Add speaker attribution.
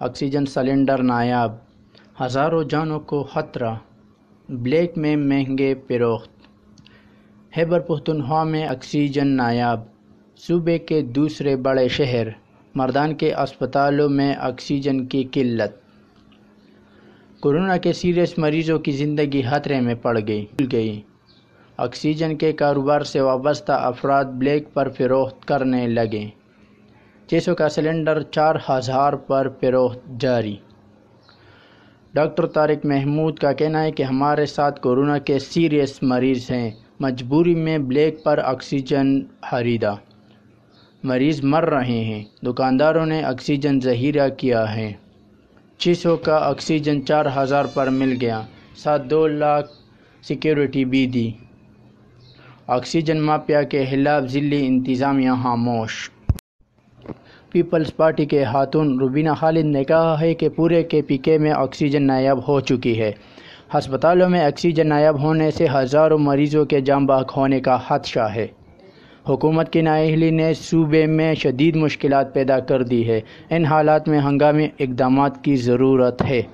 Speaker 1: Oxygen cylinder नायाब। हज़ारों जानों को ख़तरा। ब्लैक में महँगे फ़रोख्त हैबर पख्तूनख्वा में ऑक्सीजन नायाब। सूबे के दूसरे बड़े शहर, मर्दान के अस्पतालों में ऑक्सीजन की किल्लत। कोरोना के सीरियस मरीजों की ज़िंदगी खतरे में पड़ गई गई। ऑक्सीजन के कारोबार से वाबस्ता अफराद ब्लैक पर फ़रोख्त करने लगे। छः सौ का सिलेंडर चार हज़ार पर फ़रोख्त जारी। डॉक्टर तारिक महमूद का कहना है कि हमारे साथ कोरोना के सीरियस मरीज़ हैं। मजबूरी में ब्लैक पर ऑक्सीजन खरीदा। मरीज़ मर रहे हैं। दुकानदारों ने ऑक्सीजन ज़हीरा किया है। छः सौ का ऑक्सीजन चार हज़ार पर मिल गया। साथ दो लाख सिक्योरिटी भी दी। ऑक्सीजन माफिया के खिलाफ ज़िली इंतज़ामिया खामोश। पीपल्स पार्टी के खातून रुबीना खालिद ने कहा है कि पूरे के पी के में ऑक्सीजन नायाब हो चुकी है। हस्पतालों में ऑक्सीजन नायाब होने से हज़ारों मरीज़ों के जाम बाहक होने का खदशा है। हुकूमत की नााहली ने सूबे में शदीद मुश्किल पैदा कर दी है। इन हालात में हंगामी इकदाम की ज़रूरत है।